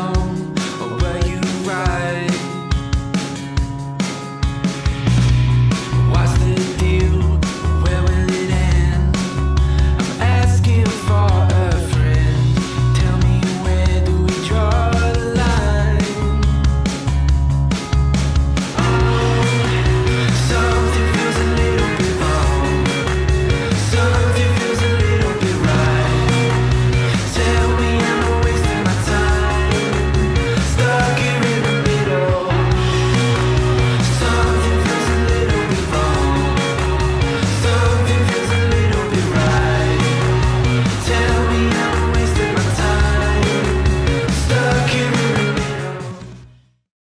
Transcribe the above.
down